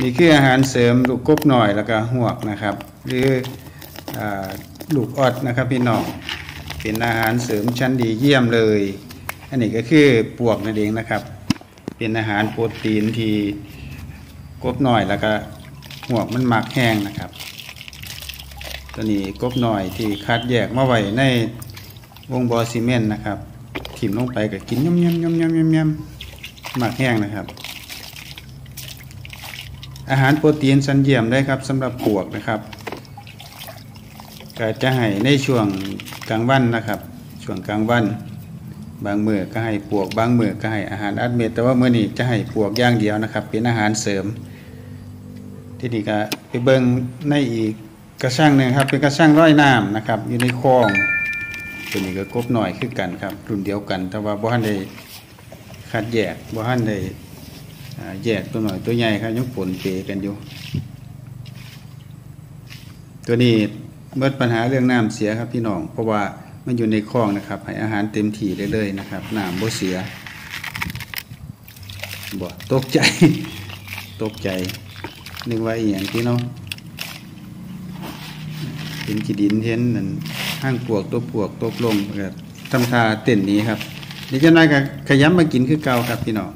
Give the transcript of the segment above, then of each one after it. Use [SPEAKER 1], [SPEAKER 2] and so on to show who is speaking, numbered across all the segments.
[SPEAKER 1] นี่คืออาหารเสริมลูกกบหน่อยแล้วก็หวกนะครับ หรืออลูกออดนะครับพี่น้องเป็นอาหารเสริมชั้นดีเยี่ยมเลย อันนี้ก็คือปวกนั่นเองนะครับ เป็นอาหารโปรตีนที่กบหน่อยแล้วก็หวกมันหมักแห้งนะครับ ตัวนี้กบหน่อยที่คัดแยกมาไว้ในวงบอซีเมนต์นะครับ ถิ่มลงไปก็กินย่ำย่ำย่ำย่ำย่ำย่ำหมักแห้งนะครับ อาหารโปรตีนสันเยี่ยมได้ครับสำหรับปวกนะครับก็จะให้ในช่วงกลางวันนะครับ ช่วงกลางวัน บางมือก็ให้ปวก บางมือก็ให้อาหารอัดเม็ดแต่ว่าเมื้อนี้จะให้ปวกอย่างเดียวนะครับ เป็นอาหารเสริม ที่นี่ก็ไปเบิ่งในอีกกระช่างหนึ่งครับ เป็นกระช่างร้อยน้ำนะครับ อยู่ในคลองตัวนี้ก็กบหน่อยคือกันครับ รุ่นเดียวกัน แต่ว่าบ่ทันได้คัดแยกบ่ทันได้ แยกตัวหน่อยตัวใหญ่ครับยังปนเปกันอยู่ ตัวนี้เมื่อปัญหาเรื่องน้ำเสียครับพี่น้อง เพราะว่ามันอยู่ในคลองนะครับ ให้อาหารเต็มที่ได้เลยนะครับน้ำบ่เสียบ่ตกใจ ตกใจ นึกว่าอีหยังพี่น้องเห็นขีดินเห็นนั่นห้างปวกตัวปวกตกลงก็ทำทาเต้นนี้ครับเดี๋ยวจะนายก็ขยันมากินคือเก่าครับพี่น้อง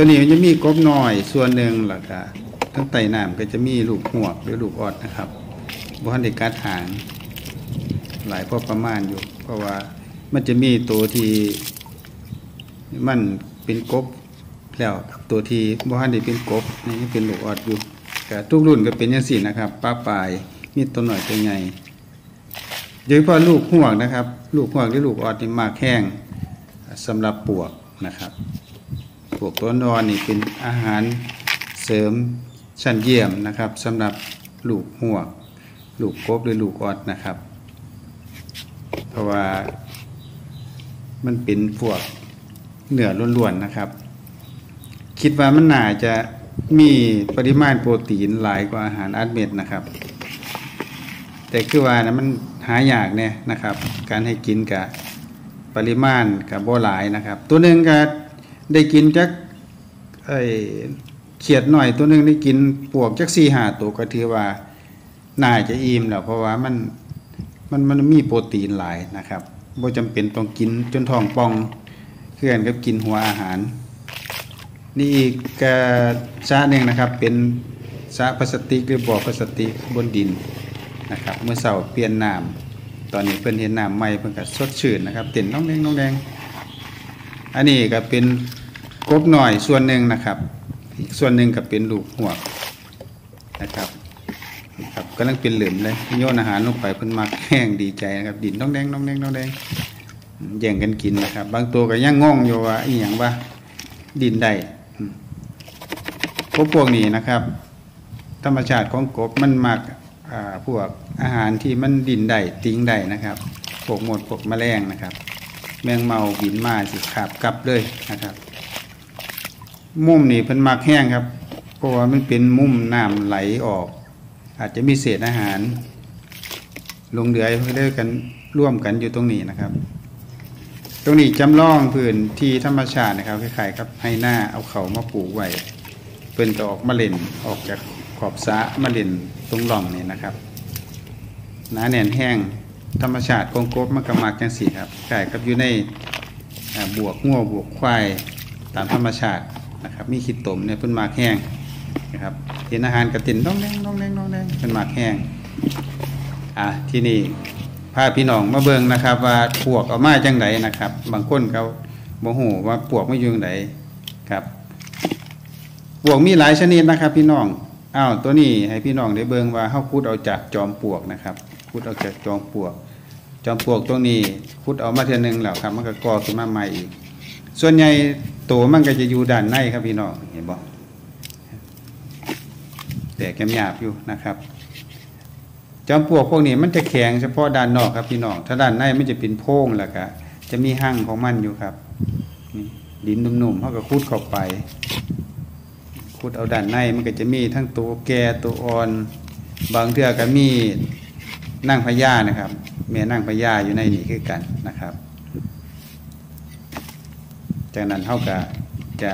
[SPEAKER 1] ตัวนี้จะมีกบน้อยส่วนหนึ่งหลักะทั้งไตน้ำก็จะมีลูกหัวหรือลูกออดนะครับบ่ทันได้กัดหางหลายพอประมาณอยู่ เพราะว่ามันจะมีตัวที่มันเป็นกบแล้วตัวที่บ่ทันได้เป็นกบนี่เป็นลูกออดอยู่ก็ทุกรุ่นก็เป็นจังซี่นะครับป้าปลายมีตัวหน่อยตัวใหญ่โดยเฉพาะลูกหวนะครับ ลูกหวหรือลูกออดนี่มากแห้งสำหรับปวกนะครับ ปวกตัวนอนนี่เป็นอาหารเสริมชั้นเยี่ยมนะครับสำหรับลูกหัวลูกกบหรือลูกออดนะครับ เพราะว่ามันเป็นพวกเนื้อล้วนๆนะครับ คิดว่ามันน่าจะมีปริมาณโปรตีนหลายกว่าอาหารอัดเม็ดนะครับ แต่คือว่านะมันหายากเนี่ยนะครับ การให้กินกับปริมาณกับบ่หลายนะครับ ตัวหนึ่งก็ ได้กินจักไอเขียดหน่อยตัวหนึ่งได้กินปวกจักสี่หาตัวก็ถือว่าน่าจะอิ่มแล้วเพราะว่ามันมันมันมีโปรตีนหลายนะครับบ่จำเป็นต้องกินจนท้องป่องเพื่อนกับกินหัวอาหาร นี่อีกกระชาหนึ่งนะครับ เป็นสระพลาสติกหรือบ่อพลาสติกบนดินนะครับเมื่อเสาร์เปลี่ยนน้ำตอนนี้เพิ่นเห็นน้ำใหม่เพิ่นก็สดชื่นนะครับเต้นน้องแดงน้องแดง อันนี้ก็เป็นกบหน่อยส่วนหนึ่งนะครับ อีกส่วนหนึ่งก็เป็นลูกหัวนะครับครับกำลังเป็นเหลือมเลยโยนอาหารลงไปเพิ่นมักแห้งดีใจนะครับ ดินน้องแดงน้องแดงน้องแดงแย่งกันกินนะครับ บางตัวก็ยังงงอยู่ว่าอีหยังว่าดินได้อืมกบพวกนี้นะครับ ธรรมชาติของกบมันมักพวกอาหารที่มันดินได้ติ้งได้นะครับพวกหมดพวกแมลงนะครับ แมงเมาบินมาสิขาบกลับเลยนะครับ มุมนี่เพิ่นมักแห้งครับ เพราะว่ามันเป็นมุมน้ำไหลออก อาจจะมีเศษอาหาร ลงเหลือเพื่อกันร่วมกันอยู่ตรงนี้นะครับ ตรงนี้จำลองพื้นที่ธรรมชาตินะครับคล้ายๆครับให้หน้าเอาเขามาปลูกไว้เพิ่นก็ออกมาเล่นออกจากขอบสะมาเล่นตรงหล่องนี่นะครับหนาแน่นแห้ง ธรรมชาติของกบมันก็มักจังสีครับคล้ายกับอยู่ในบวกงัวบวกควายตามธรรมชาตินะครับ มีขี้ตมเนี่ยเพิ่นมากแห้งนะครับกินอาหารกระตินน้องแดงน้องแดงน้องแดงเพิ่นมากแห้งอะที่นี่พาพี่น้องมาเบิงนะครับ ว่าปวกเอามาจังไดนะครับ บางคนเขาบ่ฮู้ว่าปวกไมาอยู่จังไดครับปวกมีหลายชนิดนะครับ พี่น้องอ้าวตัวนี้ให้พี่น้องได้เบิงว่าเฮาขุดเอาจากจอมปลวกนะครับขุดเอาจากจอมปลวก จอมปลวกตรงนี้ขุดเอามาเทื่อหนึงแล้วครับมันก็ก่อขึ้นมาใหม่อีก ส่วนใหญ่ตัวมันก็จะอยู่ด้านในครับพี่น้องเห็นบ่แต่แกมหยาบอยู่นะครับ จอมปลวกพวกนี้มันจะแข็งเฉพาะด้านนอกครับพี่น้องถ้าด้านในมันจะเป็นโพรงแล้วก็จะมีหั่งของมันอยู่ครับดินนุ่มๆเขาก็คุดเข้าไปคุดเอาด้านในมันก็จะมีทั้งตัวแก่ตัวอ่อน บางเทื่อก็มีนั่งพญานะครับ แม่นั่งพญาอยู่ในนี้คือกันนะครับ จากนั้นเขาก็จะ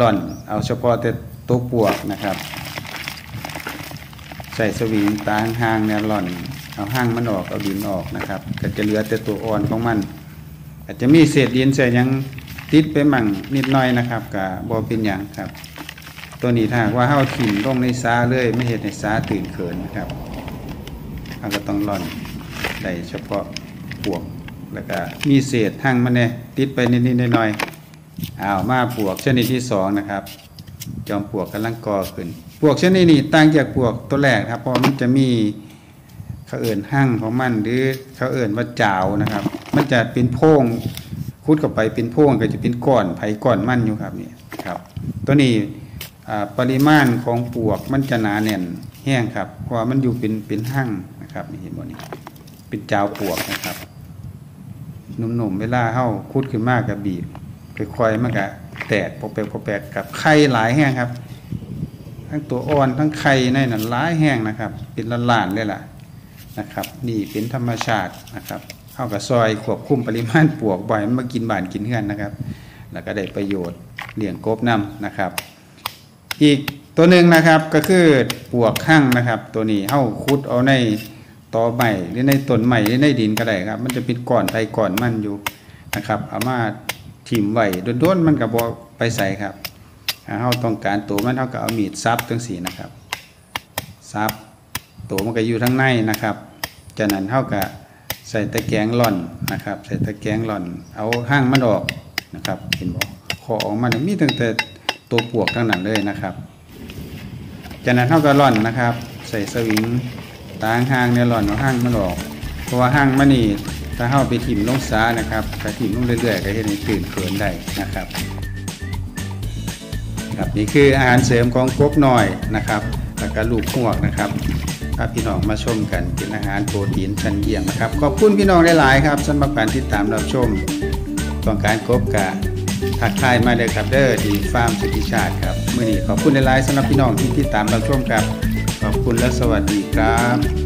[SPEAKER 1] ล่อนเอาเฉพาะแต่ตัวปวกนะครับ ใส่สวิงตางห่างเนี่ยล่อน เอาห้างมันออกเอาดินออกนะครับ ก็จะเหลือแต่ตัวอ่อนของมัน อาจจะมีเศษดินเศษยังติดไปมั่งนิดหน่อยนะครับกับบอเป็นอย่างครับ ตัวนี้ถ้าหากว่าเฮาถิ่มลงในซาเลยไม่เห็นในซาตื่นเขินนะครับเราก็ต้องล่อน ได้เฉพาะปวกแล้วก็มีเศษหั่งมันเนี่ยติดไปนิดๆหน่อยๆอ้าวมาปวกชนิดที่สองนะครับ จอมปวกกำลังก่อขึ้น ปวกชนิดนี้ต่างจากปวกตัวแรกครับเพราะมันจะมีเขาเอื่นหั่งของมันหรือเขาเอื่นว่าจาวนะครับ มันจะเป็นโพงคุดเข้าไปเป็นโพงก็จะเป็นก้อนไผ่ก้อนมันอยู่ครับนี่ครับ ตัวนี้ปริมาณของปวกมันจะหนาแน่นแห้งครับเพราะมันอยู่เป็นเป็นหั่งนะครับนี่เห็นบ่นี่ เป็นจาวปวกนะครับหนุ่มๆเวลาเข้าคุดขึ้นมากกับบีบค่อยๆมันก็แตกปกแปกปกแปกกับไข่หลายแห้งครับ ทั้งตัวอ่อนทั้งไข่ในนั้นหลายแห้งนะครับ เป็นละลานเลยล่ะนะครับ นี่เป็นธรรมชาตินะครับเข้ากับซอยควบคุมปริมาณปวกบ่อยมันมากินบ้านกินเฮือนนะครับ แล้วก็ได้ประโยชน์เลี้ยงกบน้ำนะครับ อีกตัวหนึ่งนะครับก็คือปวกข้างนะครับ ตัวนี้เข้าคุดเอาใน ตอใหม่หรือในต้นใหม่หรือในดินก็ได้ครับ มันจะเป็นก้อนไทก้อนมันอยู่นะครับเอามาถิ่มไว้โดนๆมันก็บอไปใส่ครับถ้าเราต้องการตัวมันเท่ากับเอามีดซับตั้งสีนะครับซับตัวมันก็อยู่ทั้งในนะครับจากนั้นเท่ากับใส่ตะแกรงหล่อนนะครับ ใส่ตะแกรงหล่อน เอาห้างมันออกนะครับ เห็นบอกคอออกมาเนี่ยมีตั้งแต่ตัวปวกทั้งนั้นเลยนะครับจากนั้นเท่ากับร่อนนะครับ ใส่สวิง ตางห้างเนี่ยร่อนเอาห้างมันออกเพราะว่าห้างมันนี่ถ้าเข้าไปถิ่มลงซ้านะครับถ้าถิ่มลงเรื่อยๆก็เห็นตื่นเขินได้นะครับครับนี่คืออาหารเสริมของกบหน้อยนะครับแล้วก็ลูกหวกนะครับถ้าพี่น้องมาชมกันเป็นอาหารโปรตีนชั้นเยี่ยมนะครับขอบคุณพี่น้องหลายๆครับสำหรับการติดตามรับชมต้องการกบกะทักทายมาเลยครับเด้อที่ฟาร์มสุธิชาติครับมื่อนี้ขอบคุณหลายๆสำหรับพี่น้องที่ติดตามรับชมครับ ขอบคุณและสวัสดีครับ